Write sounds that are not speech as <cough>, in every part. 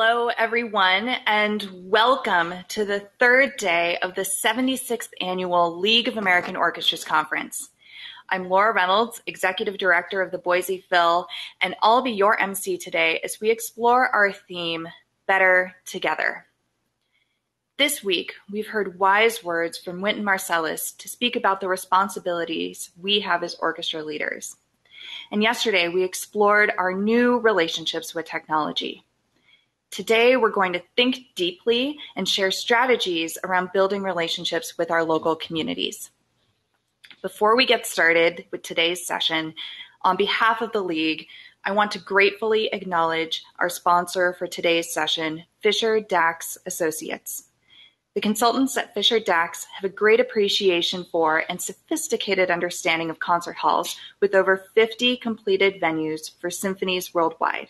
Hello, everyone, and welcome to the third day of the 76th Annual League of American Orchestras Conference. I'm Laura Reynolds, Executive Director of the Boise Phil, and I'll be your MC today as we explore our theme, Better Together. This week, we've heard wise words from Wynton Marsalis to speak about the responsibilities we have as orchestra leaders. And yesterday, we explored our new relationships with technology. Today, we're going to think deeply and share strategies around building relationships with our local communities. Before we get started with today's session, on behalf of the League, I want to gratefully acknowledge our sponsor for today's session, Fisher Dachs Associates. The consultants at Fisher Dax have a great appreciation for and sophisticated understanding of concert halls with over 50 completed venues for symphonies worldwide.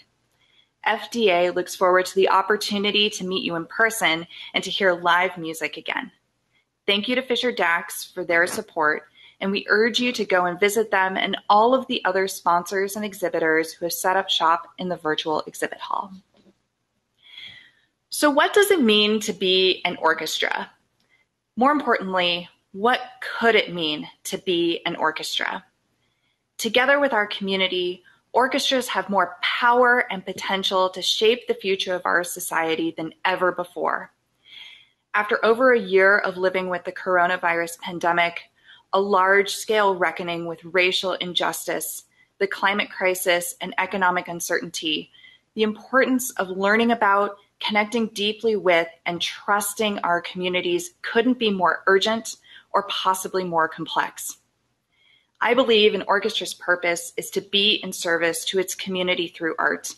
FDA looks forward to the opportunity to meet you in person and to hear live music again. Thank you to Fisher Dachs for their support, and we urge you to go and visit them and all of the other sponsors and exhibitors who have set up shop in the virtual exhibit hall. So, what does it mean to be an orchestra? More importantly, what could it mean to be an orchestra? Together with our community, orchestras have more power and potential to shape the future of our society than ever before. After over a year of living with the coronavirus pandemic, a large scale reckoning with racial injustice, the climate crisis, and economic uncertainty, the importance of learning about, connecting deeply with, and trusting our communities couldn't be more urgent or possibly more complex. I believe an orchestra's purpose is to be in service to its community through art.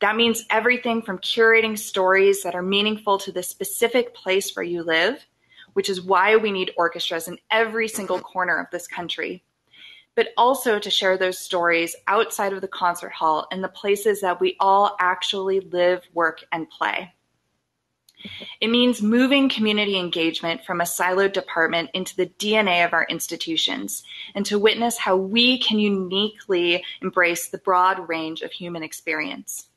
That means everything from curating stories that are meaningful to the specific place where you live, which is why we need orchestras in every single corner of this country, but also to share those stories outside of the concert hall in the places that we all actually live, work, and play. It means moving community engagement from a siloed department into the DNA of our institutions and to witness how we can uniquely embrace the broad range of human experience.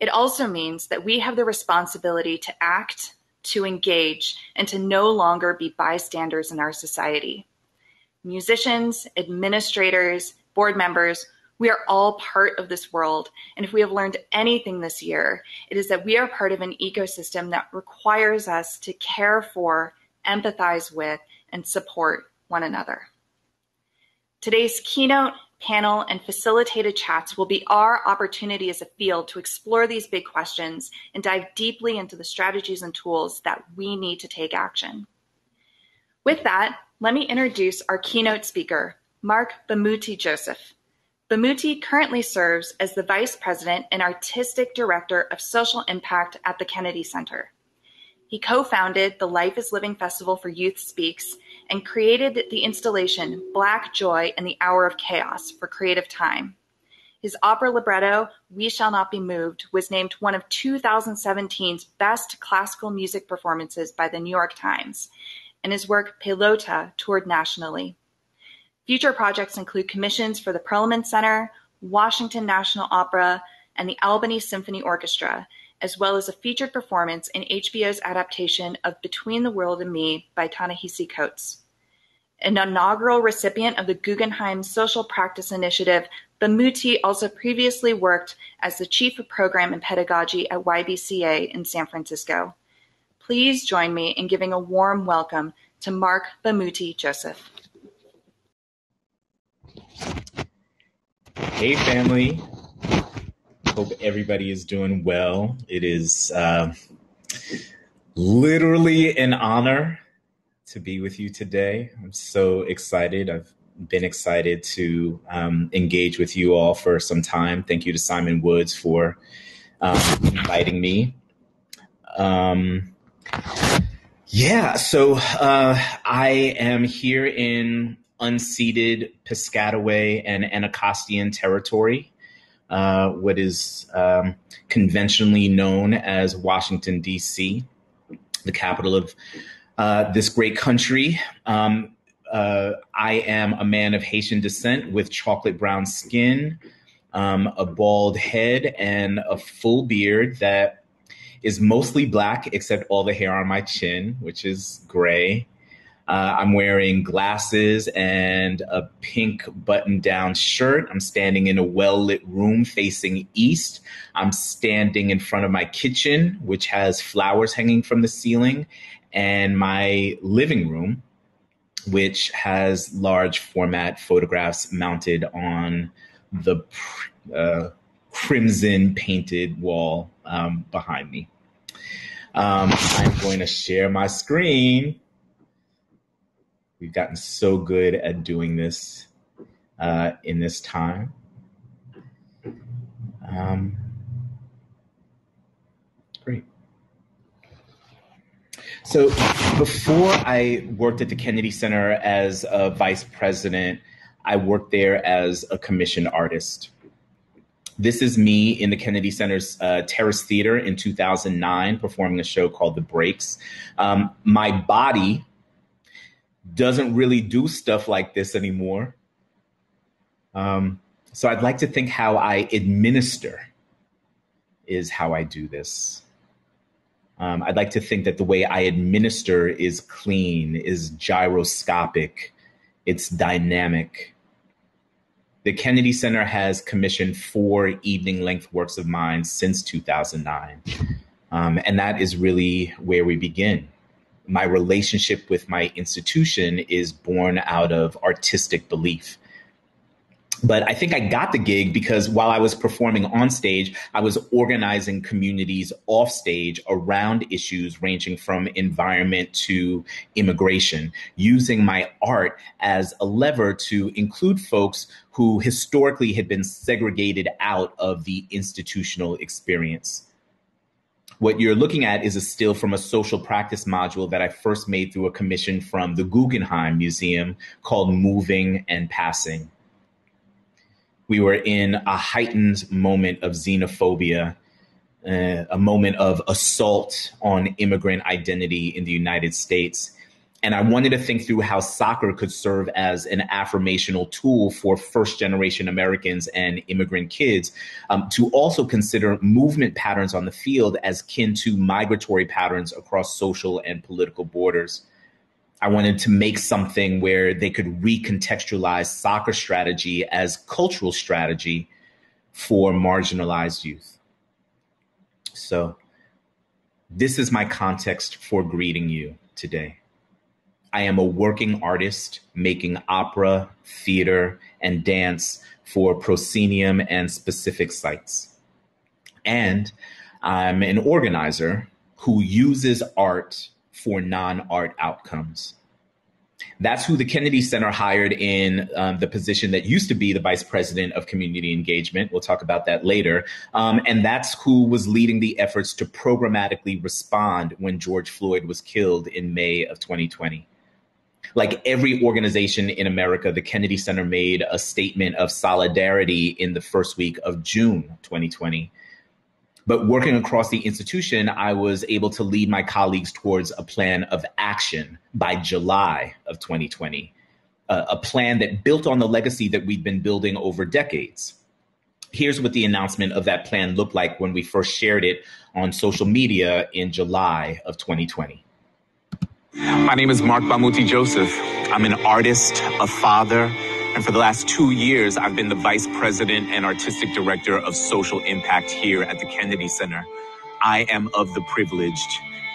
It also means that we have the responsibility to act, to engage, and to no longer be bystanders in our society. Musicians, administrators, board members, we are all part of this world. And if we have learned anything this year, it is that we are part of an ecosystem that requires us to care for, empathize with, and support one another. Today's keynote, panel, and facilitated chats will be our opportunity as a field to explore these big questions and dive deeply into the strategies and tools that we need to take action. With that, let me introduce our keynote speaker, Marc Bamuthi Joseph. Bamuthi currently serves as the Vice President and Artistic Director of Social Impact at the Kennedy Center. He co-founded the Life is Living Festival for Youth Speaks and created the installation Black Joy in the Hour of Chaos for Creative Time. His opera libretto, We Shall Not Be Moved, was named one of 2017's best classical music performances by the New York Times, and his work Pelota toured nationally. Future projects include commissions for the Perelman Center, Washington National Opera, and the Albany Symphony Orchestra, as well as a featured performance in HBO's adaptation of Between the World and Me by Ta-Nehisi Coates. An inaugural recipient of the Guggenheim Social Practice Initiative, Bamuthi also previously worked as the Chief of Program and Pedagogy at YBCA in San Francisco. Please join me in giving a warm welcome to Marc Bamuthi Joseph. Hey, family. Hope everybody is doing well. It is uh, literally an honor to be with you today. I'm so excited. I've been excited to um, engage with you all for some time. Thank you to Simon Woods for um, inviting me. Um, yeah, so uh, I am here in unceded Piscataway and Anacostan territory, uh, what is um, conventionally known as Washington, D.C., the capital of uh, this great country. Um, uh, I am a man of Haitian descent with chocolate brown skin, um, a bald head, and a full beard that is mostly black, except all the hair on my chin, which is gray. Uh, I'm wearing glasses and a pink button down shirt. I'm standing in a well lit room facing east. I'm standing in front of my kitchen, which has flowers hanging from the ceiling, and my living room, which has large format photographs mounted on the uh, crimson painted wall um, behind me. Um, I'm going to share my screen. We've gotten so good at doing this uh, in this time. Um, great. So before I worked at the Kennedy Center as a vice president, I worked there as a commissioned artist. This is me in the Kennedy Center's uh, Terrace Theater in 2009, performing a show called The Breaks. Um, my body doesn't really do stuff like this anymore. Um, so I'd like to think how I administer is how I do this. Um, I'd like to think that the way I administer is clean, is gyroscopic, it's dynamic. The Kennedy Center has commissioned four evening length works of mine since 2009. Um, and that is really where we begin my relationship with my institution is born out of artistic belief. But I think I got the gig because while I was performing on stage, I was organizing communities off stage around issues ranging from environment to immigration, using my art as a lever to include folks who historically had been segregated out of the institutional experience. What you're looking at is a still from a social practice module that I first made through a commission from the Guggenheim Museum called Moving and Passing. We were in a heightened moment of xenophobia, uh, a moment of assault on immigrant identity in the United States and I wanted to think through how soccer could serve as an affirmational tool for first generation Americans and immigrant kids um, to also consider movement patterns on the field as kin to migratory patterns across social and political borders. I wanted to make something where they could recontextualize soccer strategy as cultural strategy for marginalized youth. So, this is my context for greeting you today. I am a working artist making opera, theater, and dance for proscenium and specific sites. And I'm an organizer who uses art for non art outcomes. That's who the Kennedy Center hired in um, the position that used to be the vice president of community engagement. We'll talk about that later. Um, and that's who was leading the efforts to programmatically respond when George Floyd was killed in May of 2020 like every organization in America, the Kennedy Center made a statement of solidarity in the first week of June 2020. But working across the institution, I was able to lead my colleagues towards a plan of action by July of 2020, uh, a plan that built on the legacy that we'd been building over decades. Here's what the announcement of that plan looked like when we first shared it on social media in July of 2020. My name is Marc Bamuthi Joseph. I'm an artist, a father, and for the last two years, I've been the vice president and artistic director of social impact here at the Kennedy Center. I am of the privileged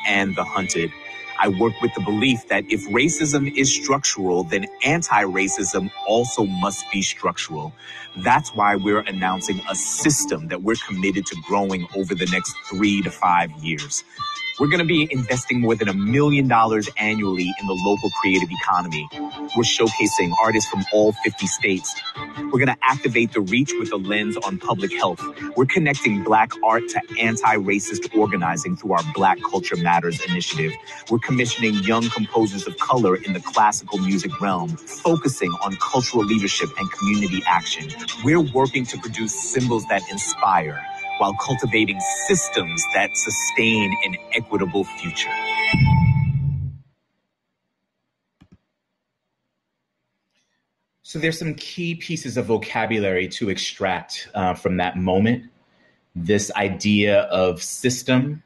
and the hunted. I work with the belief that if racism is structural, then anti racism also must be structural. That's why we're announcing a system that we're committed to growing over the next three to five years. We're going to be investing more than a million dollars annually in the local creative economy. We're showcasing artists from all 50 states. We're going to activate the reach with a lens on public health. We're connecting Black art to anti racist organizing through our Black Culture Matters initiative. We're commissioning young composers of color in the classical music realm, focusing on cultural leadership and community action. We're working to produce symbols that inspire while cultivating systems that sustain an equitable future. So there's some key pieces of vocabulary to extract uh, from that moment. This idea of system,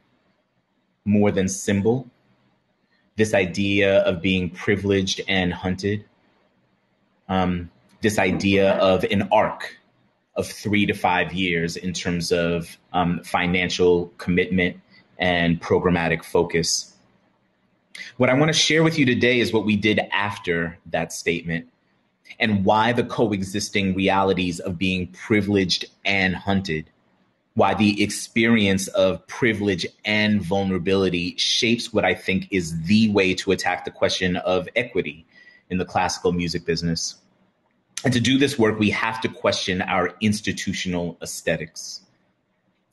more than symbol, this idea of being privileged and hunted, um, this idea of an arc of three to five years in terms of um, financial commitment and programmatic focus. What I want to share with you today is what we did after that statement and why the coexisting realities of being privileged and hunted, why the experience of privilege and vulnerability shapes what I think is the way to attack the question of equity in the classical music business. And to do this work, we have to question our institutional aesthetics.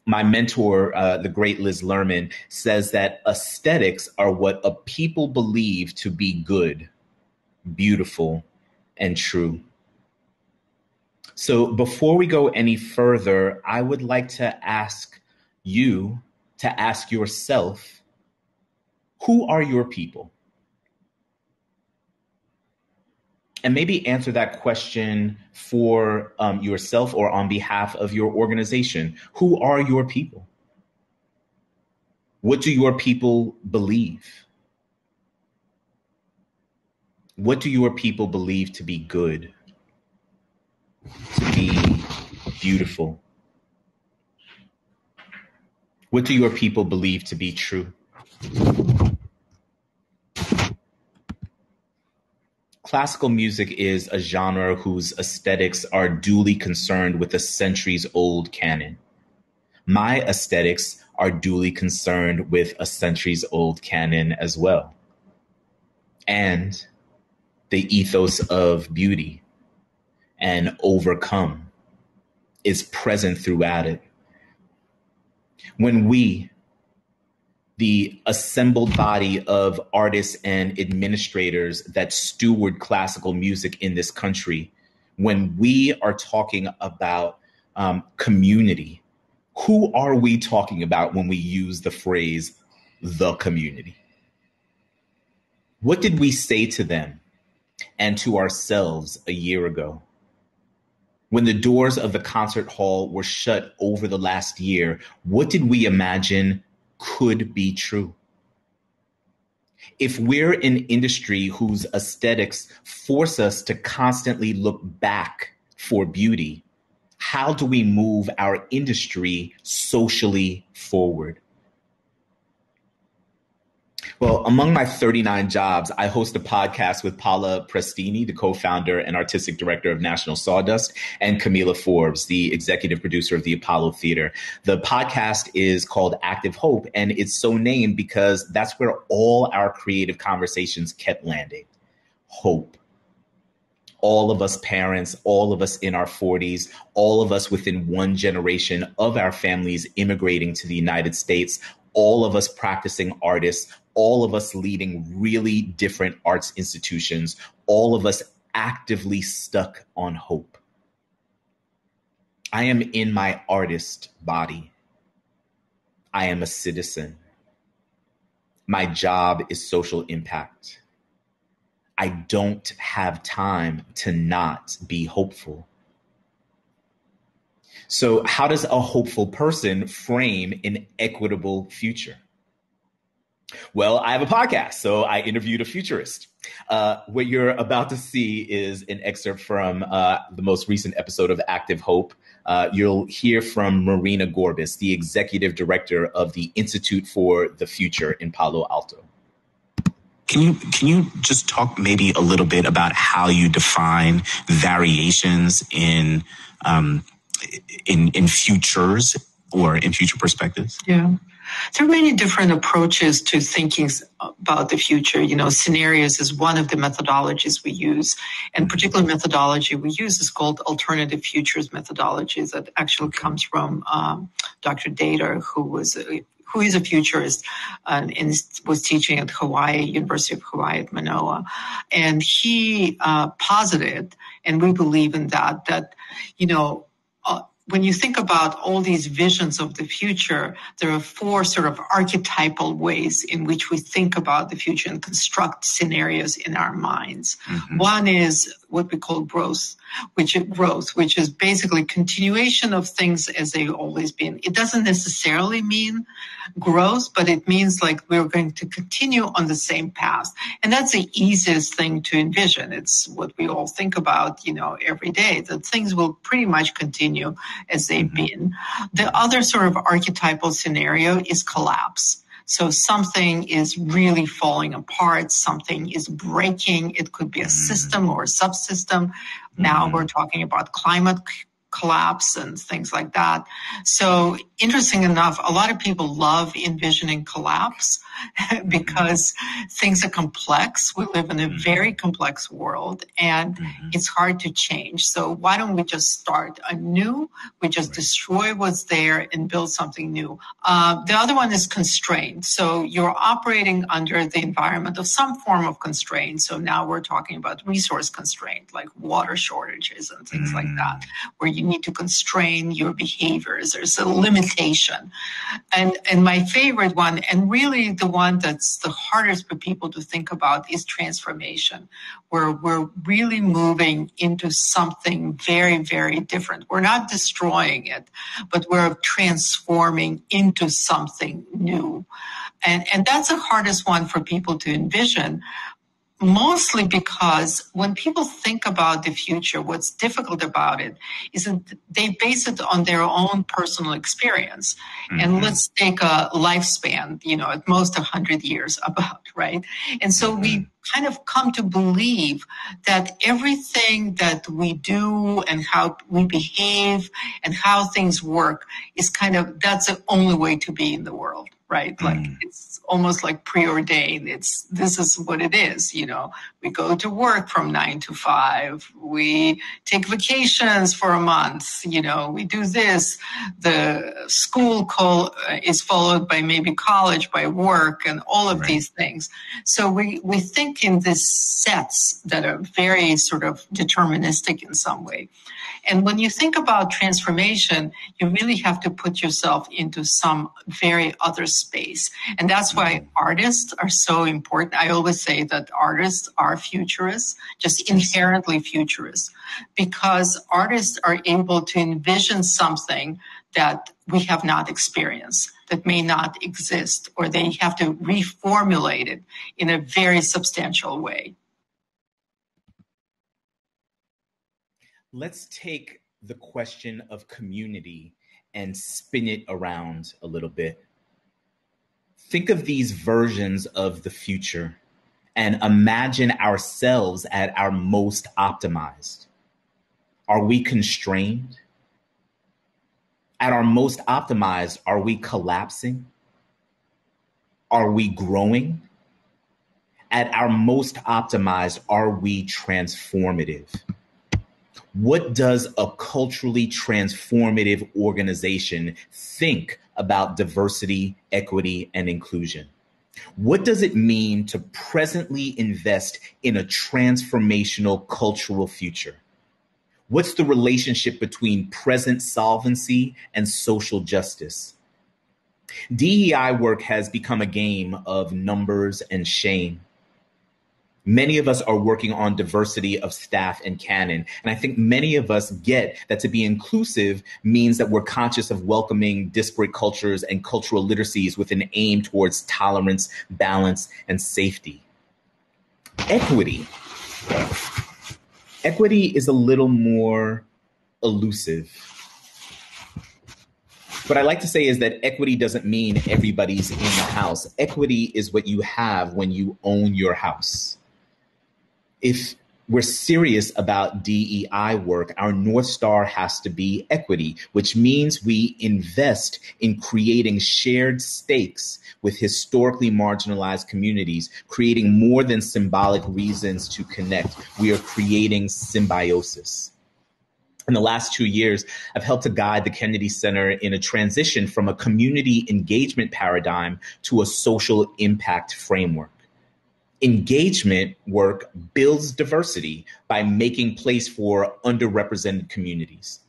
My mentor, uh, the great Liz Lerman, says that aesthetics are what a people believe to be good, beautiful, and true. So before we go any further, I would like to ask you to ask yourself who are your people? And maybe answer that question for um, yourself or on behalf of your organization. Who are your people? What do your people believe? What do your people believe to be good, to be beautiful? What do your people believe to be true? Classical music is a genre whose aesthetics are duly concerned with a centuries old canon. My aesthetics are duly concerned with a centuries old canon as well. And the ethos of beauty and overcome is present throughout it. When we, the assembled body of artists and administrators that steward classical music in this country, when we are talking about um, community, who are we talking about when we use the phrase the community? What did we say to them and to ourselves a year ago? When the doors of the concert hall were shut over the last year, what did we imagine could be true. If we're an industry whose aesthetics force us to constantly look back for beauty, how do we move our industry socially forward? Well, among my 39 jobs, I host a podcast with Paola Prestini, the co founder and artistic director of National Sawdust, and Kamilah Forbes, the executive producer of the Apollo Theater. The podcast is called Active Hope, and it's so named because that's where all our creative conversations kept landing hope all of us parents, all of us in our 40s, all of us within one generation of our families immigrating to the United States, all of us practicing artists, all of us leading really different arts institutions, all of us actively stuck on hope. I am in my artist body. I am a citizen. My job is social impact. I don't have time to not be hopeful. So, how does a hopeful person frame an equitable future? Well, I have a podcast, so I interviewed a futurist. Uh, what you're about to see is an excerpt from uh, the most recent episode of Active Hope. Uh, you'll hear from Marina Gorbis, the executive director of the Institute for the Future in Palo Alto. Can you can you just talk maybe a little bit about how you define variations in um, in in futures or in future perspectives? Yeah. There are many different approaches to thinking about the future. You know, scenarios is one of the methodologies we use. And particular methodology we use is called alternative futures methodology that actually comes from um, Dr. Dator, who was a, who is a futurist and was teaching at Hawaii, University of Hawaii at Manoa. And he uh, posited, and we believe in that, that, you know, uh, when you think about all these visions of the future, there are four sort of archetypal ways in which we think about the future and construct scenarios in our minds. Mm-hmm. One is what we call growth, which is growth, which is basically continuation of things as they've always been. It doesn't necessarily mean growth, but it means like we're going to continue on the same path. And that's the easiest thing to envision. It's what we all think about, you know, every day, that things will pretty much continue as they've mm-hmm. been. The other sort of archetypal scenario is collapse. So something is really falling apart, something is breaking. It could be a mm. system or a subsystem. Now mm-hmm. we're talking about climate collapse and things like that. So interesting enough, a lot of people love envisioning collapse <laughs> because things are complex. We live in a mm-hmm. very complex world and mm-hmm. it's hard to change. So why don't we just start anew? We just right. destroy what's there and build something new. Uh, the other one is constraint. So you're operating under the environment of some form of constraint. So now we're talking about resource constraint, like water shortages and things mm-hmm. like mm. that, where you need to constrain your behaviors. There's a limitation. And, and my favorite one, and really the one that's the hardest for people to think about is transformation, where we're really moving into something very, very different. We're not destroying it, but we're transforming into something new. And, and that's the hardest one for people to envision mostly because when people think about the future, what's difficult about it is that they base it on their own personal experience. Mm-hmm. And let's take a lifespan, you know, at most 100 years about, <laughs> right? And so mm-hmm. we kind of come to believe that everything that we do and how we behave and how things work is kind of that's the only way to be in the world right? Like mm. it's almost like preordained. It's this is what it is. You know, we go to work from nine to five. We take vacations for a month. You know, we do this. The school call uh, is followed by maybe college, by work, and all of right. these things. So we we think in these sets that are very sort of deterministic in some way. And when you think about transformation, you really have to put yourself into some very other space. And that's why mm-hmm. artists are so important. I always say that artists are futurists, just inherently futurists, because artists are able to envision something that we have not experienced that may not exist, or they have to reformulate it in a very substantial way. let's take the question of community and spin it around a little bit. Think of these versions of the future and imagine ourselves at our most optimized. Are we constrained? At our most optimized, are we collapsing? Are we growing? At our most optimized, are we transformative? What does a culturally transformative organization think about diversity, equity, and inclusion? What does it mean to presently invest in a transformational cultural future? What's the relationship between present solvency and social justice? DEI work has become a game of numbers and shame. Many of us are working on diversity of staff and canon. And I think many of us get that to be inclusive means that we're conscious of welcoming disparate cultures and cultural literacies with an aim towards tolerance, balance, and safety. Equity. Equity is a little more elusive. What I like to say is that equity doesn't mean everybody's in the house. Equity is what you have when you own your house if we're serious about DEI work, our North Star has to be equity, which means we invest in creating shared stakes with historically marginalized communities, creating more than symbolic reasons to connect. We are creating symbiosis. In the last two years, I've helped to guide the Kennedy Center in a transition from a community engagement paradigm to a social impact framework engagement work builds diversity by making place for underrepresented communities.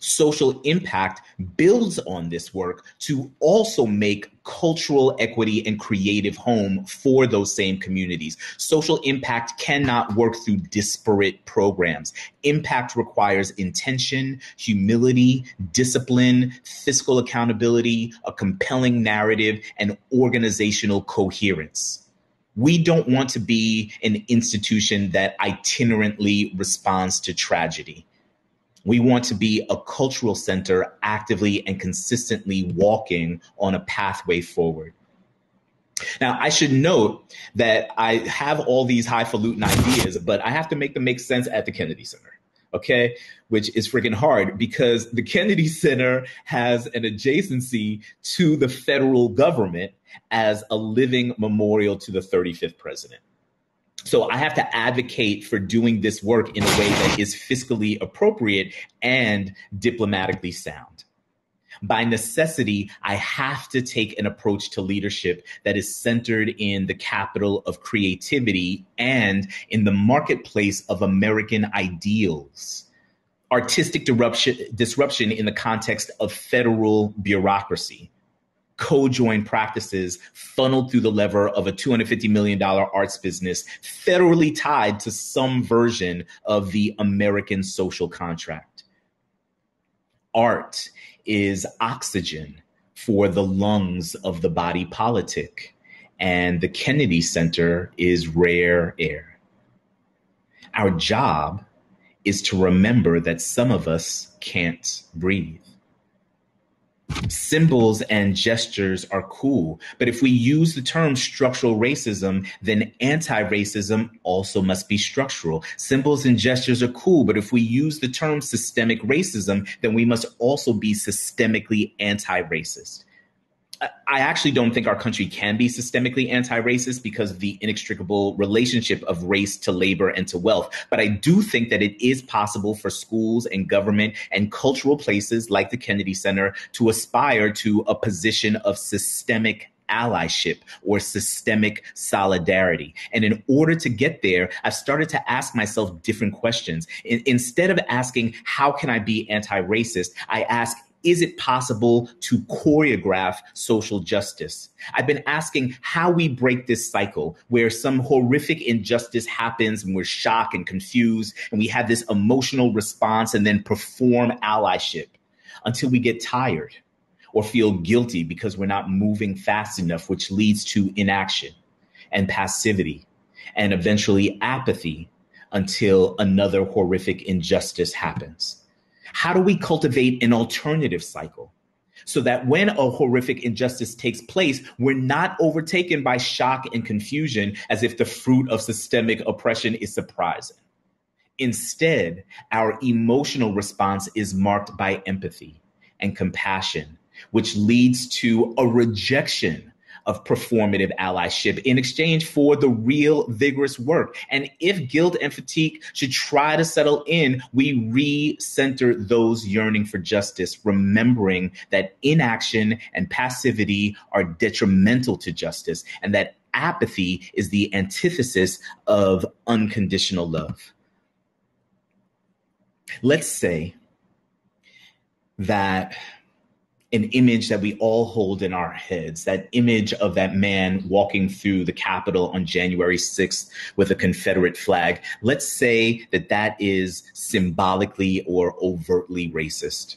social impact builds on this work to also make cultural equity and creative home for those same communities. Social impact cannot work through disparate programs. Impact requires intention, humility, discipline, fiscal accountability, a compelling narrative, and organizational coherence. We don't want to be an institution that itinerantly responds to tragedy we want to be a cultural center actively and consistently walking on a pathway forward. Now, I should note that I have all these highfalutin ideas, but I have to make them make sense at the Kennedy Center, okay? Which is freaking hard because the Kennedy Center has an adjacency to the federal government as a living memorial to the 35th president. So I have to advocate for doing this work in a way that is fiscally appropriate and diplomatically sound. By necessity, I have to take an approach to leadership that is centered in the capital of creativity and in the marketplace of American ideals. Artistic disruption, in the context of federal bureaucracy co-joined practices funneled through the lever of a $250 million arts business federally tied to some version of the American social contract. Art is oxygen for the lungs of the body politic, and the Kennedy Center is rare air. Our job is to remember that some of us can't breathe symbols and gestures are cool. But if we use the term structural racism, then anti racism also must be structural. Symbols and gestures are cool. But if we use the term systemic racism, then we must also be systemically anti racist. I actually don't think our country can be systemically anti racist because of the inextricable relationship of race to labor and to wealth. But I do think that it is possible for schools and government and cultural places like the Kennedy Center to aspire to a position of systemic allyship or systemic solidarity. And in order to get there, I've started to ask myself different questions. In, instead of asking, how can I be anti racist? I ask, is it possible to choreograph social justice? I've been asking how we break this cycle where some horrific injustice happens and we're shocked and confused and we have this emotional response and then perform allyship until we get tired or feel guilty because we're not moving fast enough, which leads to inaction and passivity and eventually apathy until another horrific injustice happens. How do we cultivate an alternative cycle? So that when a horrific injustice takes place, we're not overtaken by shock and confusion as if the fruit of systemic oppression is surprising. Instead, our emotional response is marked by empathy and compassion, which leads to a rejection of performative allyship in exchange for the real vigorous work. And if guilt and fatigue should try to settle in, we re-center those yearning for justice, remembering that inaction and passivity are detrimental to justice and that apathy is the antithesis of unconditional love. Let's say that an image that we all hold in our heads that image of that man walking through the Capitol on January 6th with a Confederate flag. Let's say that that is symbolically or overtly racist.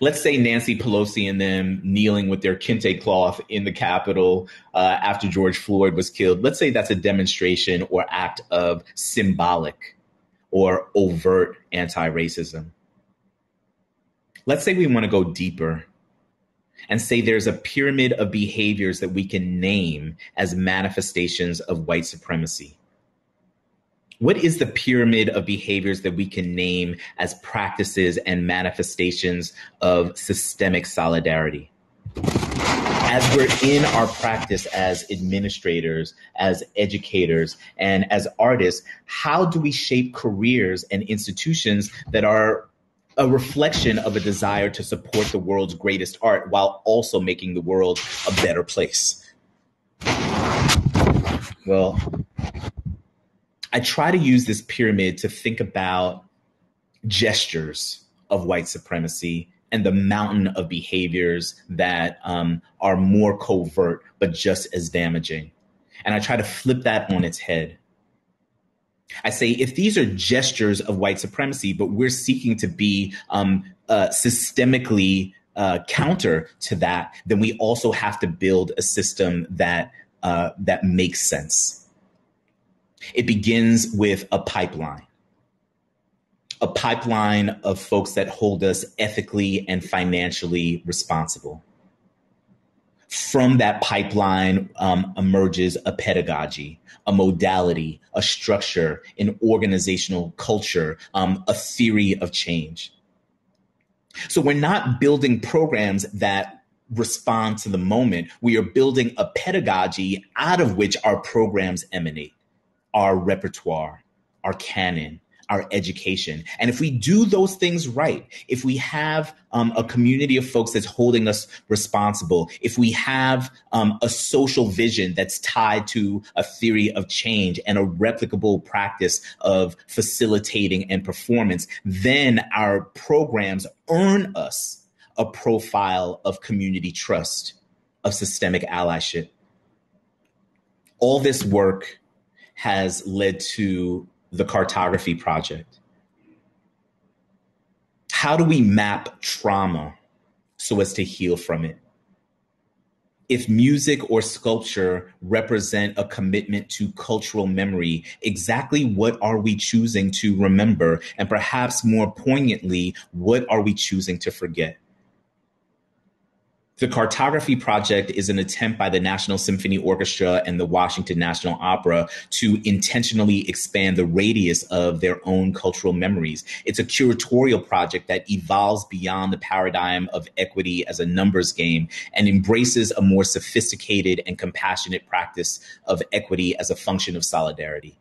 Let's say Nancy Pelosi and them kneeling with their kente cloth in the Capitol uh, after George Floyd was killed. Let's say that's a demonstration or act of symbolic or overt anti racism. Let's say we want to go deeper and say there's a pyramid of behaviors that we can name as manifestations of white supremacy. What is the pyramid of behaviors that we can name as practices and manifestations of systemic solidarity? As we're in our practice as administrators, as educators, and as artists, how do we shape careers and institutions that are a reflection of a desire to support the world's greatest art while also making the world a better place. Well, I try to use this pyramid to think about gestures of white supremacy and the mountain of behaviors that um, are more covert but just as damaging. And I try to flip that on its head. I say if these are gestures of white supremacy, but we're seeking to be um, uh, systemically uh, counter to that, then we also have to build a system that uh, that makes sense. It begins with a pipeline, a pipeline of folks that hold us ethically and financially responsible. From that pipeline um, emerges a pedagogy, a modality, a structure, an organizational culture, um, a theory of change. So we're not building programs that respond to the moment. We are building a pedagogy out of which our programs emanate, our repertoire, our canon, our education. And if we do those things right, if we have um, a community of folks that's holding us responsible, if we have um, a social vision that's tied to a theory of change and a replicable practice of facilitating and performance, then our programs earn us a profile of community trust, of systemic allyship. All this work has led to the Cartography Project. How do we map trauma so as to heal from it? If music or sculpture represent a commitment to cultural memory, exactly what are we choosing to remember? And perhaps more poignantly, what are we choosing to forget? The Cartography Project is an attempt by the National Symphony Orchestra and the Washington National Opera to intentionally expand the radius of their own cultural memories. It's a curatorial project that evolves beyond the paradigm of equity as a numbers game and embraces a more sophisticated and compassionate practice of equity as a function of solidarity.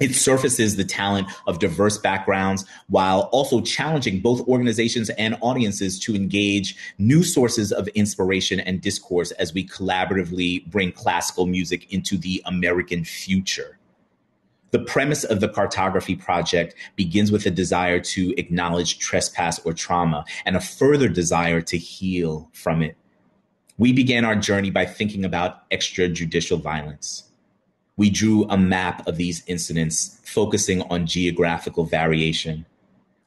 It surfaces the talent of diverse backgrounds while also challenging both organizations and audiences to engage new sources of inspiration and discourse as we collaboratively bring classical music into the American future. The premise of the Cartography Project begins with a desire to acknowledge trespass or trauma and a further desire to heal from it. We began our journey by thinking about extrajudicial violence we drew a map of these incidents focusing on geographical variation.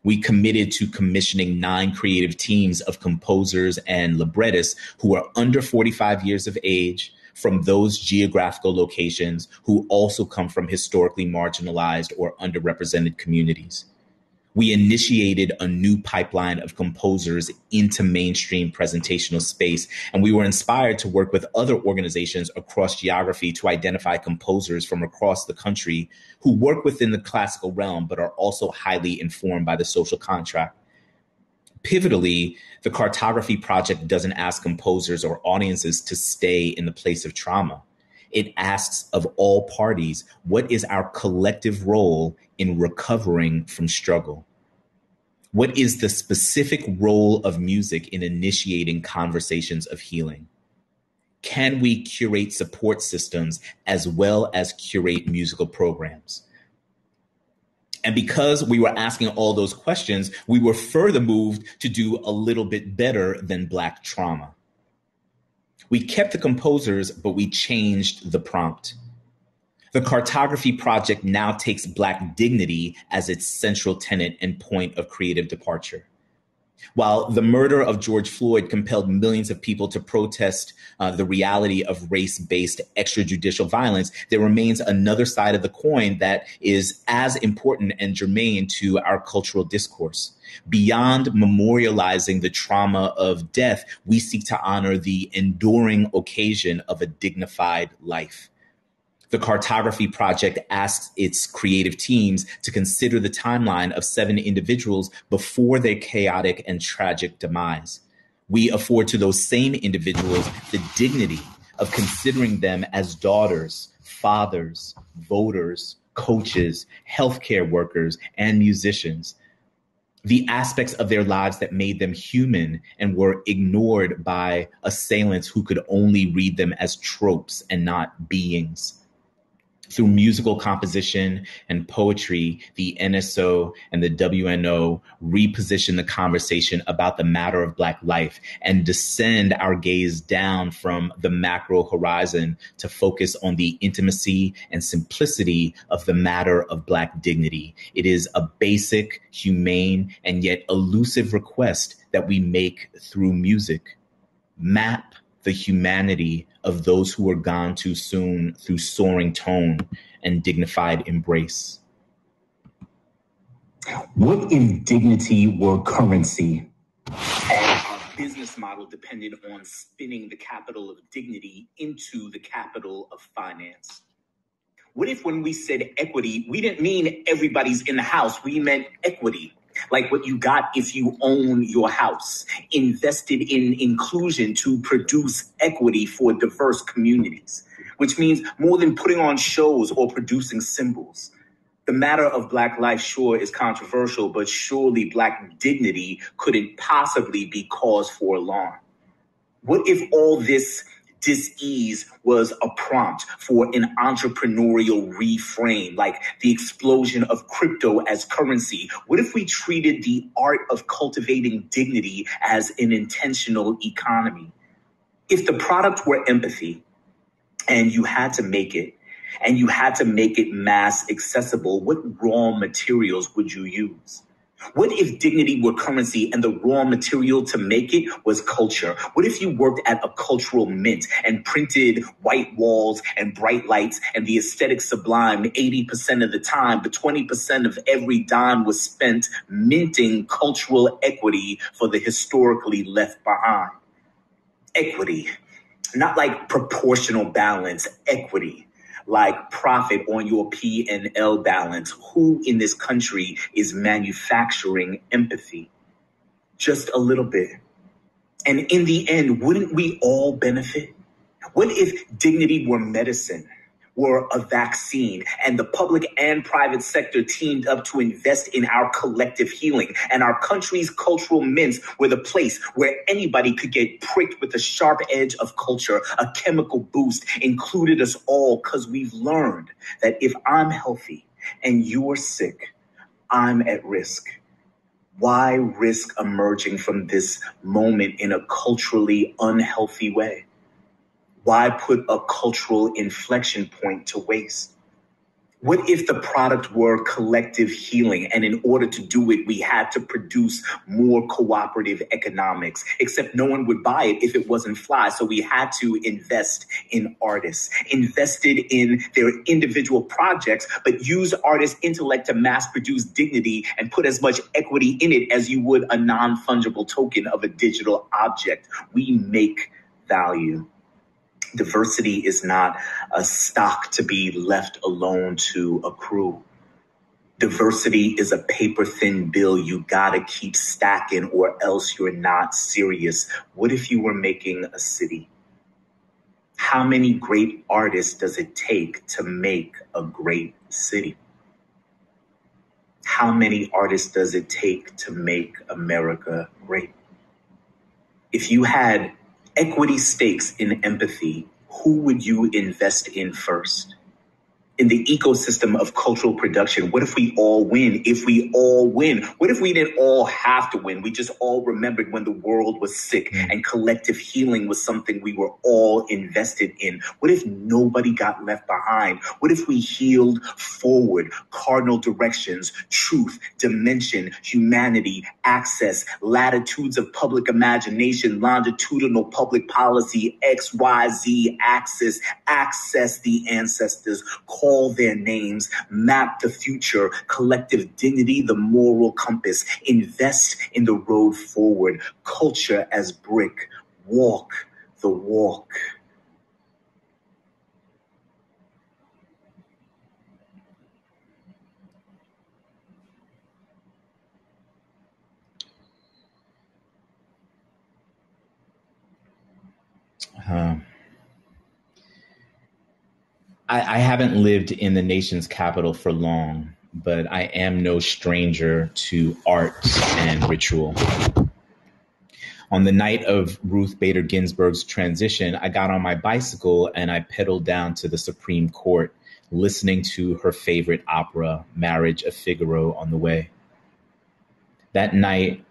We committed to commissioning nine creative teams of composers and librettists who are under 45 years of age from those geographical locations who also come from historically marginalized or underrepresented communities we initiated a new pipeline of composers into mainstream presentational space. And we were inspired to work with other organizations across geography to identify composers from across the country who work within the classical realm, but are also highly informed by the social contract. Pivotally, the Cartography Project doesn't ask composers or audiences to stay in the place of trauma. It asks of all parties, what is our collective role in recovering from struggle? What is the specific role of music in initiating conversations of healing? Can we curate support systems as well as curate musical programs? And because we were asking all those questions, we were further moved to do a little bit better than Black trauma. We kept the composers, but we changed the prompt. The Cartography Project now takes Black dignity as its central tenet and point of creative departure. While the murder of George Floyd compelled millions of people to protest uh, the reality of race based extrajudicial violence, there remains another side of the coin that is as important and germane to our cultural discourse. Beyond memorializing the trauma of death, we seek to honor the enduring occasion of a dignified life. The Cartography Project asks its creative teams to consider the timeline of seven individuals before their chaotic and tragic demise. We afford to those same individuals the dignity of considering them as daughters, fathers, voters, coaches, healthcare workers, and musicians. The aspects of their lives that made them human and were ignored by assailants who could only read them as tropes and not beings Through musical composition and poetry, the NSO and the WNO reposition the conversation about the matter of Black life and descend our gaze down from the macro horizon to focus on the intimacy and simplicity of the matter of Black dignity. It is a basic, humane, and yet elusive request that we make through music. Map the humanity of those who were gone too soon through soaring tone and dignified embrace. What if dignity were currency? Our business model depended on spinning the capital of dignity into the capital of finance. What if, when we said equity, we didn't mean everybody's in the house, we meant equity? Like what you got if you own your house, invested in inclusion to produce equity for diverse communities, which means more than putting on shows or producing symbols. The matter of Black life, sure, is controversial, but surely Black dignity couldn't possibly be cause for alarm. What if all this dis-ease was a prompt for an entrepreneurial reframe, like the explosion of crypto as currency? What if we treated the art of cultivating dignity as an intentional economy? If the product were empathy and you had to make it, and you had to make it mass accessible, what raw materials would you use? What if dignity were currency and the raw material to make it was culture? What if you worked at a cultural mint and printed white walls and bright lights and the aesthetic sublime 80% of the time, but 20% of every dime was spent minting cultural equity for the historically left behind? Equity, not like proportional balance, equity like profit on your P and L balance. Who in this country is manufacturing empathy? Just a little bit. And in the end, wouldn't we all benefit? What if dignity were medicine? Were a vaccine, and the public and private sector teamed up to invest in our collective healing. And our country's cultural mints were the place where anybody could get pricked with the sharp edge of culture. A chemical boost included us all because we've learned that if I'm healthy and you're sick, I'm at risk. Why risk emerging from this moment in a culturally unhealthy way? Why put a cultural inflection point to waste? What if the product were collective healing? And in order to do it, we had to produce more cooperative economics, except no one would buy it if it wasn't fly. So we had to invest in artists, invested in their individual projects, but use artists' intellect to mass produce dignity and put as much equity in it as you would a non fungible token of a digital object. We make value diversity is not a stock to be left alone to accrue. Diversity is a paper thin bill you gotta keep stacking or else you're not serious. What if you were making a city? How many great artists does it take to make a great city? How many artists does it take to make America great? If you had equity stakes in empathy, who would you invest in first? In the ecosystem of cultural production? What if we all win? If we all win, what if we didn't all have to win? We just all remembered when the world was sick mm. and collective healing was something we were all invested in. What if nobody got left behind? What if we healed forward cardinal directions, truth, dimension, humanity, access, latitudes of public imagination, longitudinal public policy, X, Y, Z, axis, access the ancestors, call their names, map the future, collective dignity, the moral compass, invest in the road forward, culture as brick, walk the walk. Um, I, I haven't lived in the nation's capital for long, but I am no stranger to art and ritual. On the night of Ruth Bader Ginsburg's transition, I got on my bicycle and I pedaled down to the Supreme Court listening to her favorite opera, Marriage of Figaro, on the way. That night,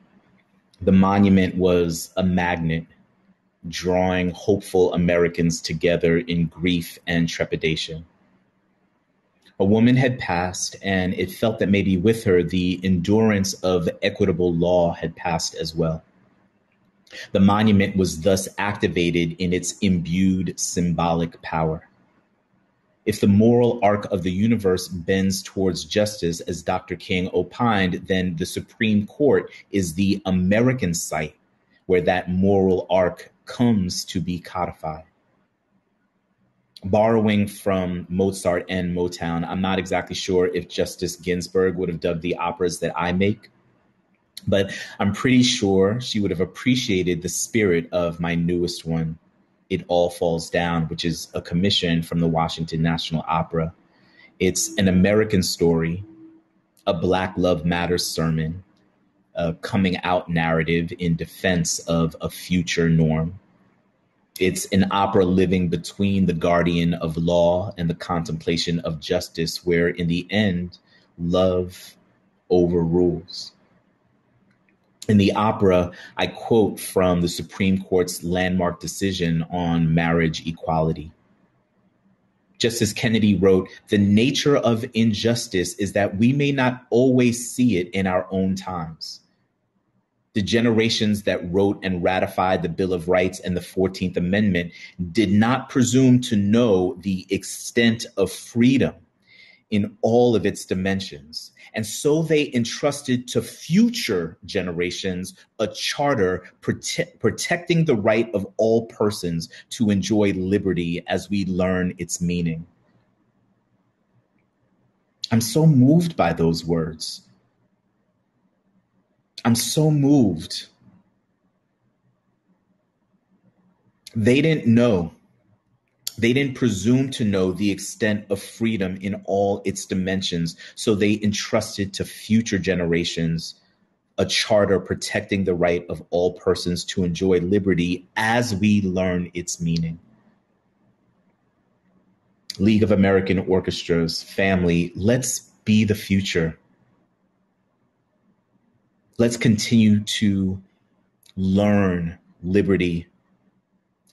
the monument was a magnet drawing hopeful Americans together in grief and trepidation. A woman had passed, and it felt that maybe with her the endurance of equitable law had passed as well. The monument was thus activated in its imbued symbolic power. If the moral arc of the universe bends towards justice, as Dr. King opined, then the Supreme Court is the American site where that moral arc comes to be codified. Borrowing from Mozart and Motown, I'm not exactly sure if Justice Ginsburg would have dubbed the operas that I make, but I'm pretty sure she would have appreciated the spirit of my newest one, It All Falls Down, which is a commission from the Washington National Opera. It's an American story, a Black Love Matters sermon, a coming out narrative in defense of a future norm. It's an opera living between the guardian of law and the contemplation of justice, where in the end, love overrules. In the opera, I quote from the Supreme Court's landmark decision on marriage equality. Justice Kennedy wrote, The nature of injustice is that we may not always see it in our own times the generations that wrote and ratified the Bill of Rights and the 14th Amendment did not presume to know the extent of freedom in all of its dimensions. And so they entrusted to future generations a charter prote- protecting the right of all persons to enjoy liberty as we learn its meaning. I'm so moved by those words I'm so moved. They didn't know. They didn't presume to know the extent of freedom in all its dimensions. So they entrusted to future generations a charter protecting the right of all persons to enjoy liberty as we learn its meaning. League of American Orchestras, family, let's be the future let's continue to learn liberty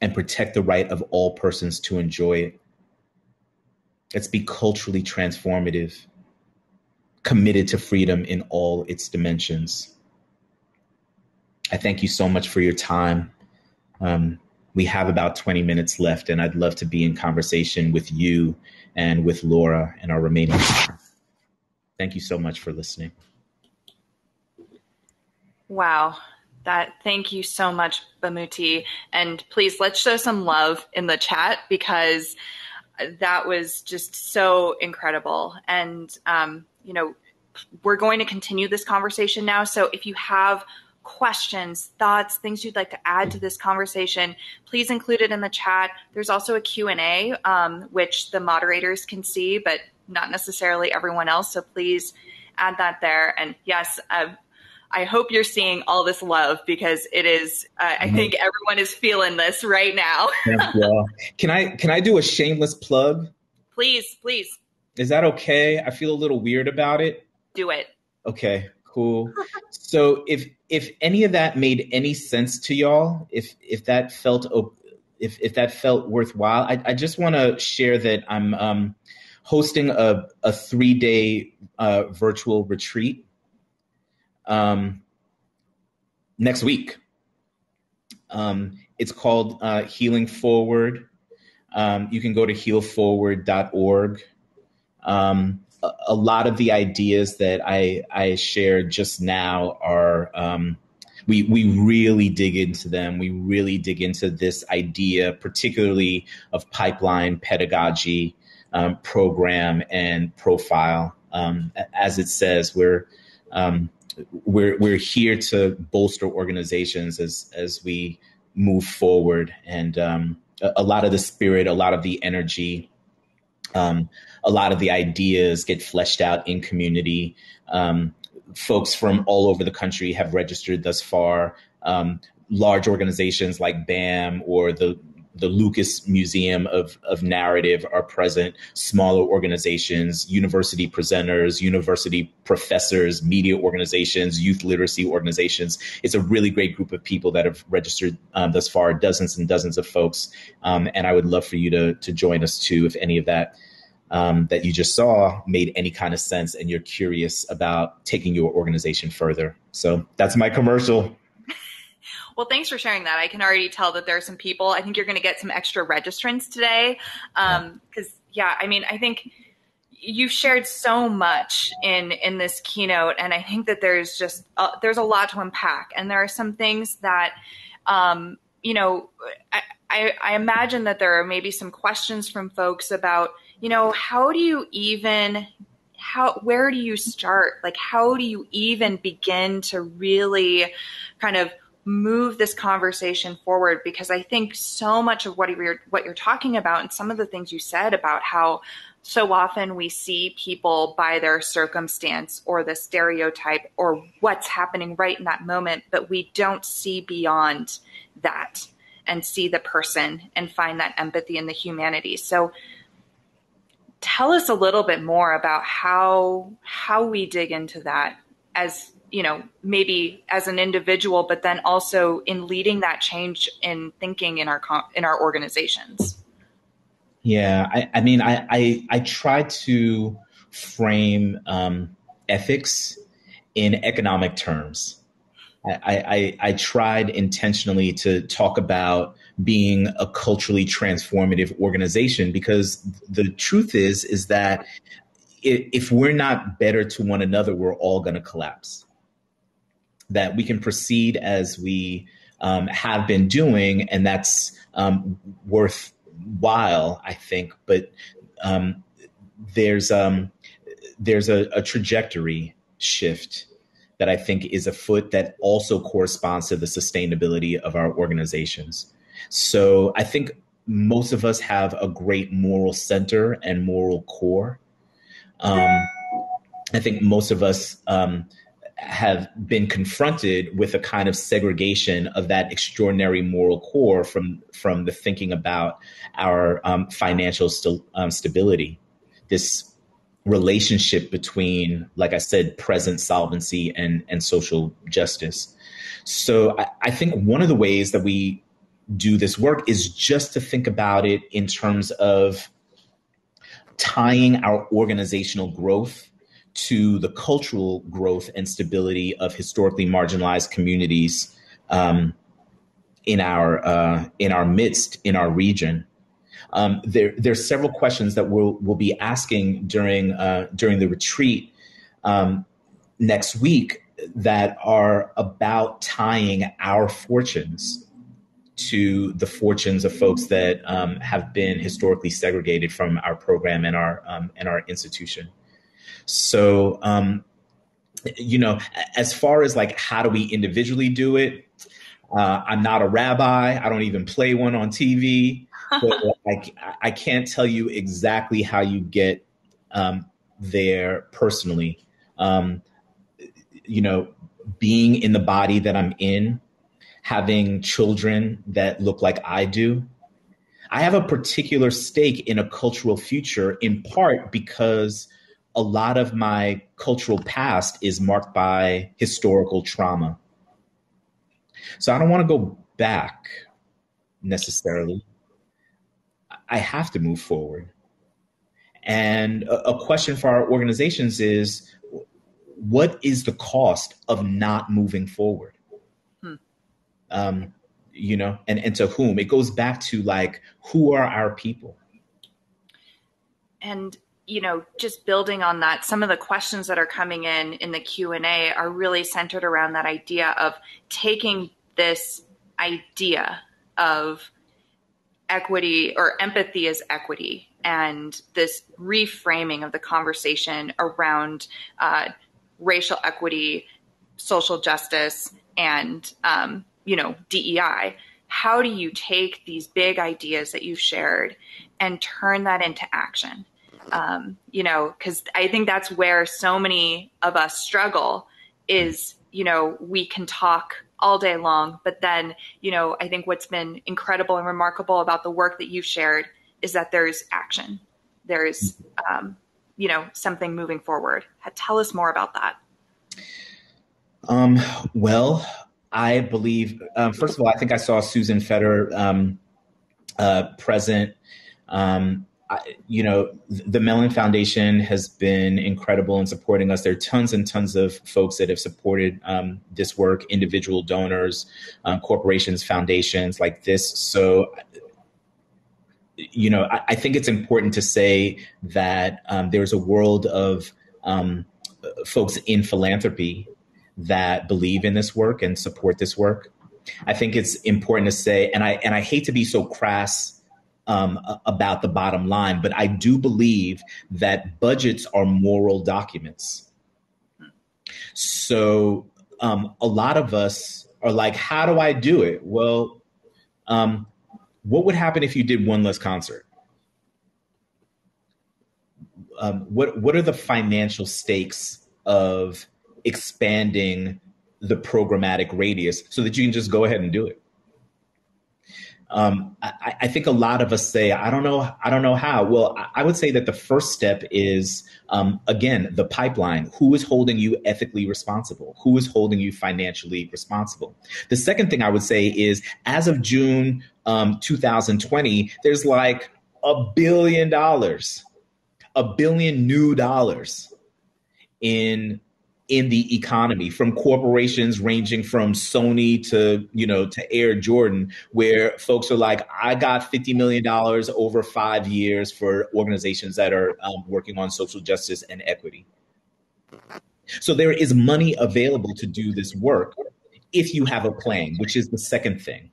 and protect the right of all persons to enjoy it. Let's be culturally transformative, committed to freedom in all its dimensions. I thank you so much for your time. Um, we have about 20 minutes left, and I'd love to be in conversation with you and with Laura and our remaining. Thank you so much for listening. Wow. That thank you so much, Bamuthi. And please let's show some love in the chat because that was just so incredible. And um, you know, we're going to continue this conversation now. So if you have questions, thoughts, things you'd like to add to this conversation, please include it in the chat. There's also a Q&A, um, which the moderators can see, but not necessarily everyone else. So please add that there. And yes, uh, I hope you're seeing all this love because it is. Uh, I mm-hmm. think everyone is feeling this right now. <laughs> yeah. Can I can I do a shameless plug? Please, please. Is that okay? I feel a little weird about it. Do it. Okay, cool. so if if any of that made any sense to y'all, if if that felt if if that felt worthwhile, I, I just want to share that I'm um, hosting a a three day uh, virtual retreat um, next week. Um, it's called uh, Healing Forward. Um, you can go to healforward.org. Um, a, a, lot of the ideas that I, I shared just now are, um, we, we really dig into them. We really dig into this idea, particularly of pipeline pedagogy, um, program, and profile. Um, as it says, we're um, we're we're here to bolster organizations as as we move forward, and um, a, a, lot of the spirit, a lot of the energy, um, a lot of the ideas get fleshed out in community. Um, folks from all over the country have registered thus far. Um, large organizations like BAM or the the Lucas Museum of, of Narrative are present, smaller organizations, university presenters, university professors, media organizations, youth literacy organizations. It's a really great group of people that have registered um, thus far, dozens and dozens of folks. Um, and I would love for you to, to join us too if any of that um, that you just saw made any kind of sense and you're curious about taking your organization further. So that's my commercial. Well, thanks for sharing that. I can already tell that there are some people. I think you're going to get some extra registrants today. Because, um, yeah, I mean, I think you've shared so much in in this keynote, and I think that there's just uh, there's a lot to unpack, and there are some things that, um, you know, I, I, I imagine that there are maybe some questions from folks about, you know, how do you even how where do you start like how do you even begin to really kind of move this conversation forward because I think so much of what you're what you're talking about and some of the things you said about how so often we see people by their circumstance or the stereotype or what's happening right in that moment, but we don't see beyond that and see the person and find that empathy and the humanity. So tell us a little bit more about how how we dig into that as you know, maybe as an individual, but then also in leading that change in thinking in our in our organizations. Yeah, I, I mean, I, I, I try to frame um, ethics in economic terms. I, I, I tried intentionally to talk about being a culturally transformative organization because the truth is is that if we're not better to one another, we're all going to collapse that we can proceed as we um, have been doing, and that's um, worthwhile, I think. But um, there's um, there's a, a trajectory shift that I think is afoot that also corresponds to the sustainability of our organizations. So I think most of us have a great moral center and moral core. Um, I think most of us um, have been confronted with a kind of segregation of that extraordinary moral core from from the thinking about our um, financial st- um, stability. This relationship between, like I said, present solvency and and social justice. So I, I think one of the ways that we do this work is just to think about it in terms of tying our organizational growth to the cultural growth and stability of historically marginalized communities um, in our uh, in our midst in our region. Um, there there's several questions that we'll we'll be asking during uh, during the retreat um, next week that are about tying our fortunes to the fortunes of folks that um, have been historically segregated from our program and our um, and our institution. So, um, you know, as far as like how do we individually do it, uh, I'm not a rabbi. I don't even play one on TV. <laughs> But I, I can't tell you exactly how you get um, there personally. Um, you know, being in the body that I'm in, having children that look like I do. I have a particular stake in a cultural future in part because a lot of my cultural past is marked by historical trauma. So I don't want to go back necessarily. I have to move forward. And a, a question for our organizations is what is the cost of not moving forward? Hmm. Um, you know, and, and to whom? It goes back to like, who are our people? And you know just building on that some of the questions that are coming in in the q&a are really centered around that idea of taking this idea of equity or empathy as equity and this reframing of the conversation around uh, racial equity social justice and um, you know dei how do you take these big ideas that you've shared and turn that into action um, you know, because I think that's where so many of us struggle is, you know, we can talk all day long. But then, you know, I think what's been incredible and remarkable about the work that you've shared is that there's action. There's, um, you know, something moving forward. Tell us more about that. Um, well, I believe, um, first of all, I think I saw Susan Feder um, uh, present. Um, you know, the Mellon Foundation has been incredible in supporting us. There are tons and tons of folks that have supported um, this work, individual donors, um, corporations, foundations like this. So, you know, I, I think it's important to say that um, there's a world of um, folks in philanthropy that believe in this work and support this work. I think it's important to say, and I and I hate to be so crass um, about the bottom line, but I do believe that budgets are moral documents. So um, a lot of us are like, how do I do it? Well, um, what would happen if you did one less concert? Um, what what are the financial stakes of expanding the programmatic radius so that you can just go ahead and do it? Um, I, I, think a lot of us say, I don't know, I don't know how. Well, I would say that the first step is, um, again, the pipeline. Who is holding you ethically responsible? Who is holding you financially responsible? The second thing I would say is, as of June um, 2020, there's like a billion dollars, a billion new dollars in in the economy from corporations ranging from Sony to, you know, to Air Jordan, where folks are like, I got $50 million over five years for organizations that are um, working on social justice and equity. So there is money available to do this work if you have a plan, which is the second thing.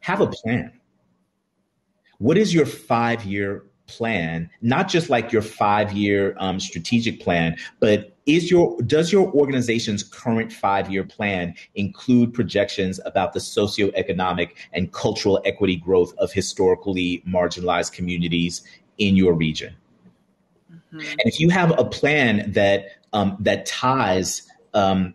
Have a plan. What is your five year plan, not just like your five year um, strategic plan, but is your does your organization's current five year plan include projections about the socioeconomic and cultural equity growth of historically marginalized communities in your region? Mm-hmm. And if you have a plan that um, that ties um,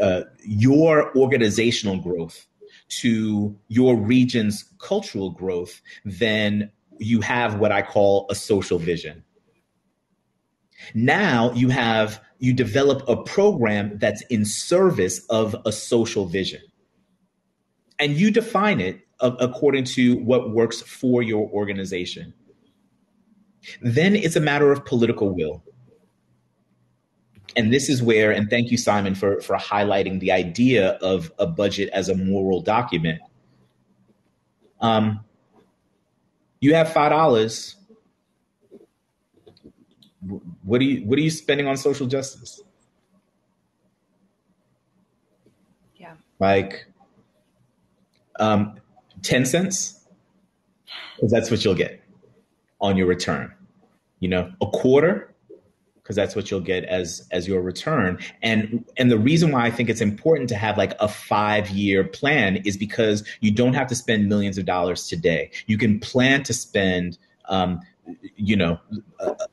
uh, your organizational growth to your region's cultural growth, then you have what I call a social vision. Now you have, you develop a program that's in service of a social vision. And you define it according to what works for your organization. Then it's a matter of political will. And this is where, and thank you, Simon, for, for highlighting the idea of a budget as a moral document. Um, you have five dollars. What are you what are you spending on social justice? Yeah. Like um 10 cents? Because that's what you'll get on your return. You know, a quarter because that's what you'll get as as your return and and the reason why i think it's important to have like a 5 year plan is because you don't have to spend millions of dollars today you can plan to spend um, you know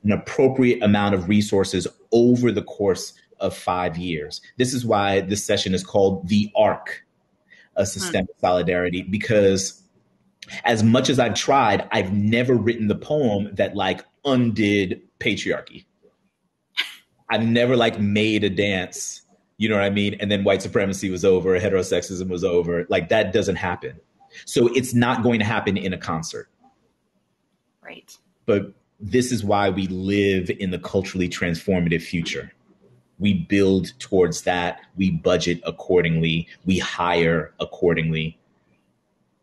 an appropriate amount of resources over the course of 5 years this is why this session is called the arc of systemic hmm. solidarity because as much as I've tried, I've never written the poem that like undid patriarchy. I've never like made a dance, you know what I mean? And then white supremacy was over, heterosexism was over. Like that doesn't happen. So it's not going to happen in a concert. Right. But this is why we live in the culturally transformative future. We build towards that, we budget accordingly, we hire accordingly,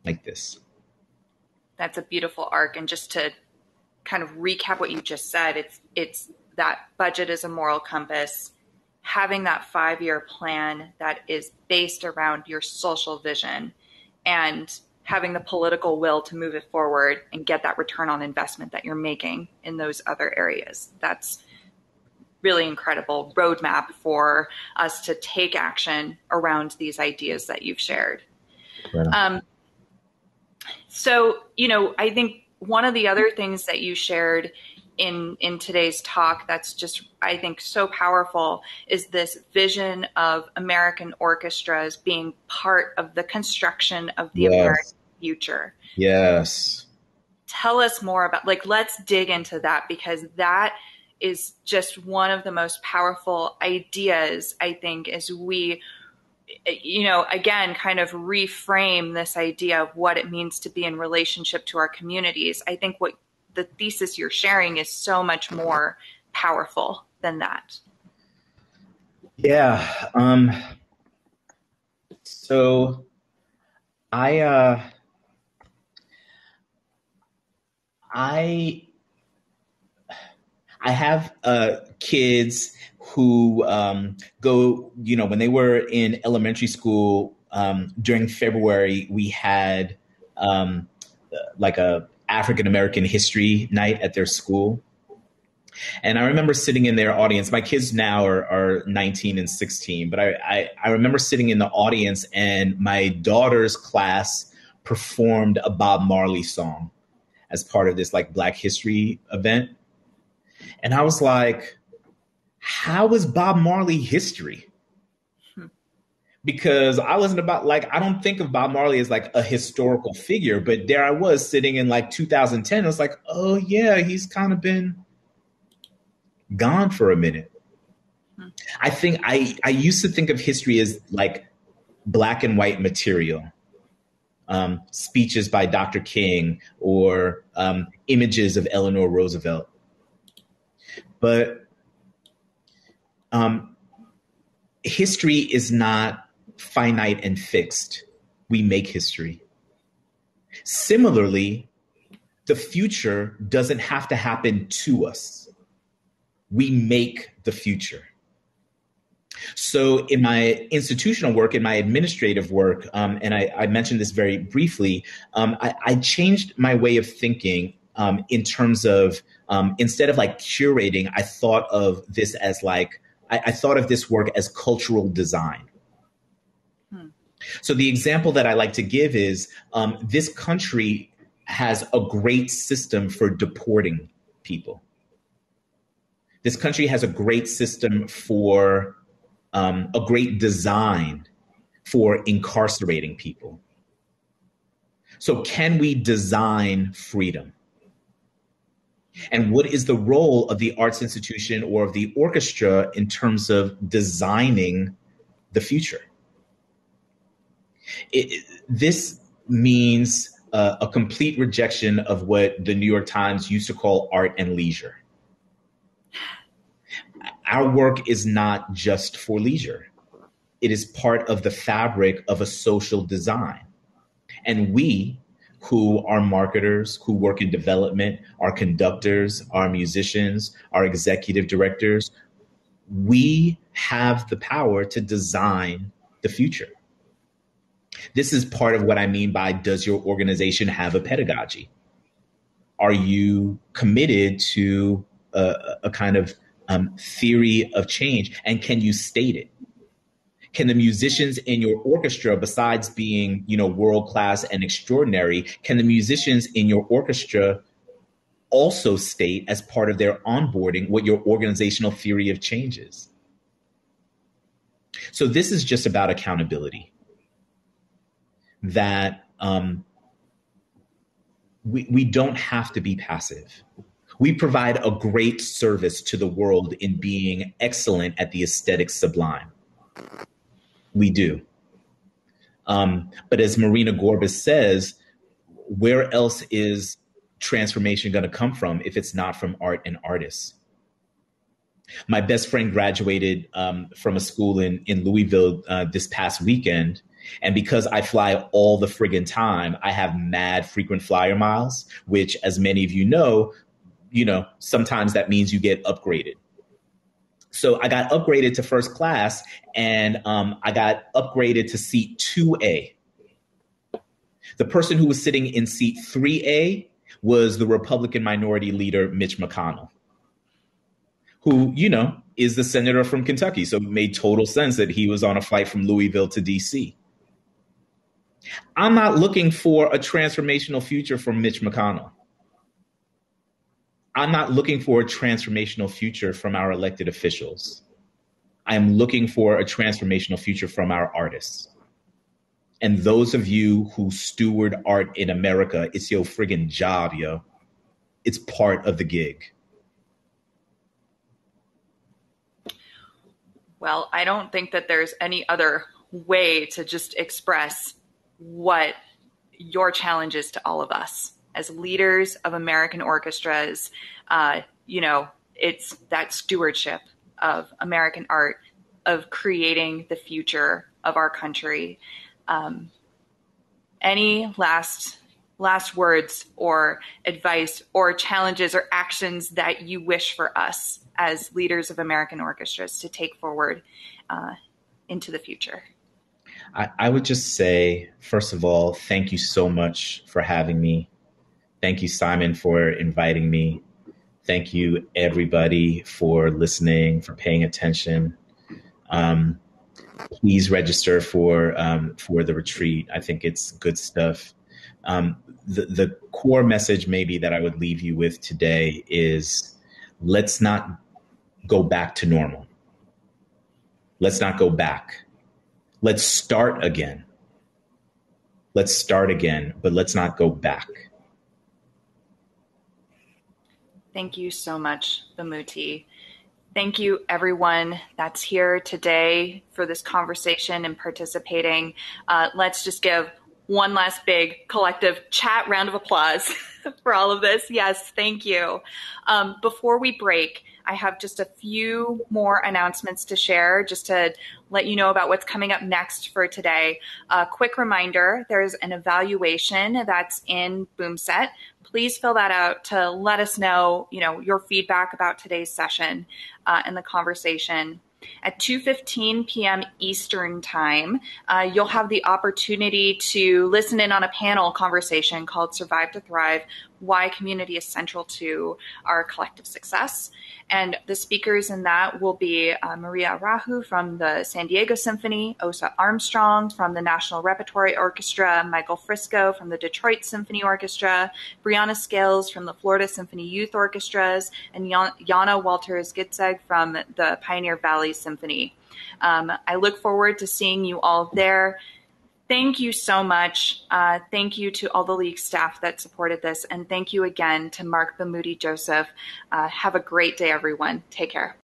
like this. That's a beautiful arc. And just to kind of recap what you just said, it's it's that budget is a moral compass, having that five year plan that is based around your social vision and having the political will to move it forward and get that return on investment that you're making in those other areas. That's really incredible roadmap for us to take action around these ideas that you've shared. Right um, so, you know, I think one of the other things that you shared in in today's talk that's just I think so powerful is this vision of American orchestras being part of the construction of the yes. American future. Yes. Tell us more about like let's dig into that because that is just one of the most powerful ideas I think as we you know again kind of reframe this idea of what it means to be in relationship to our communities. I think what the thesis you're sharing is so much more powerful than that. Yeah. Um, so I, uh, I, I have uh, kids who um, go, you know, when they were in elementary school um, during February, we had um, like a African American history night at their school. And I remember sitting in their audience. My kids now are, are 19 and 16, but I, I, I remember sitting in the audience and my daughter's class performed a Bob Marley song as part of this like Black History event. And I was like, how is Bob Marley history? Because I wasn't about like I don't think of Bob Marley as like a historical figure, but there I was sitting in like 2010. I was like, oh yeah, he's kind of been gone for a minute. Hmm. I think I I used to think of history as like black and white material. Um, speeches by Dr. King or um, images of Eleanor Roosevelt. But um, history is not finite and fixed. We make history. Similarly, the future doesn't have to happen to us. We make the future. So, in my institutional work, in my administrative work, um, and I, I, mentioned this very briefly, um, I, I, changed my way of thinking um, in terms of um, instead of like curating, I thought of this as like, I, I thought of this work as cultural design. So the example that I like to give is um, this country has a great system for deporting people. This country has a great system for um, a great design for incarcerating people. So, can we design freedom? And what is the role of the arts institution or of the orchestra in terms of designing the future? It, this means uh, a complete rejection of what the New York Times used to call art and leisure. Our work is not just for leisure. It is part of the fabric of a social design. And we, who are marketers, who work in development, our conductors, our musicians, our executive directors, we have the power to design the future. This is part of what I mean by does your organization have a pedagogy? Are you committed to a, a kind of um, theory of change? And can you state it? Can the musicians in your orchestra, besides being, you know, world class and extraordinary, can the musicians in your orchestra also state as part of their onboarding what your organizational theory of change is? So this is just about accountability that um, we, we don't have to be passive. We provide a great service to the world in being excellent at the aesthetic sublime. We do. Um, but as Marina Gorbis says, where else is transformation going to come from if it's not from art and artists? My best friend graduated um, from a school in, in Louisville uh, this past weekend and because I fly all the friggin' time, I have mad frequent flyer miles, which, as many of you know, you know, sometimes that means you get upgraded. So I got upgraded to first class and um, I got upgraded to seat 2A. The person who was sitting in seat 3A was the Republican minority leader, Mitch McConnell, who, you know, is the senator from Kentucky. So it made total sense that he was on a flight from Louisville to DC. I'm not looking for a transformational future from Mitch McConnell. I'm not looking for a transformational future from our elected officials. I am looking for a transformational future from our artists. And those of you who steward art in America, it's your friggin' job, yo. It's part of the gig. Well, I don't think that there's any other way to just express what your challenge is to all of us as leaders of American orchestras. Uh, you know, it's that stewardship of American art, of creating the future of our country. Um, any last last words or advice or challenges or actions that you wish for us as leaders of American orchestras to take forward uh, into the future? I, I would just say, first of all, thank you so much for having me. Thank you, Simon, for inviting me. Thank you, everybody, for listening, for paying attention. Um, please register for um, for the retreat. I think it's good stuff. Um, the the core message, maybe that I would leave you with today is: let's not go back to normal. Let's not go back. Let's start again. Let's start again, but let's not go back. Thank you so much, Bamuthi. Thank you, everyone that's here today for this conversation and participating. Uh, let's just give one last big collective chat round of applause <laughs> for all of this. Yes, thank you. Um, before we break, I have just a few more announcements to share just to let you know about what's coming up next for today. A quick reminder there's an evaluation that's in Boomset. Please fill that out to let us know, you know, your feedback about today's session uh, and the conversation. At 2:15 p.m. Eastern Time, uh, you'll have the opportunity to listen in on a panel conversation called "Survive to Thrive: Why Community is Central to Our Collective Success." And the speakers in that will be uh, Maria Rahu from the San Diego Symphony, Osa Armstrong from the National Repertory Orchestra, Michael Frisco from the Detroit Symphony Orchestra, Brianna Scales from the Florida Symphony Youth Orchestras, and Yana Walters Gitzeg from the Pioneer Valley Symphony. Um, I look forward to seeing you all there. Thank you so much. Uh, thank you to all the league staff that supported this. And thank you again to Marc Bamuthi Joseph. Uh, have a great day, everyone. Take care.